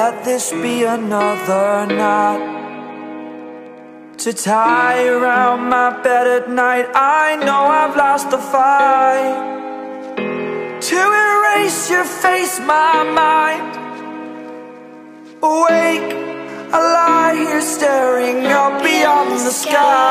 let this be another knot To tie around my bed at night I know I've lost the fight. To erase your face, my mind. Awake, I lie here staring up beyond the sky.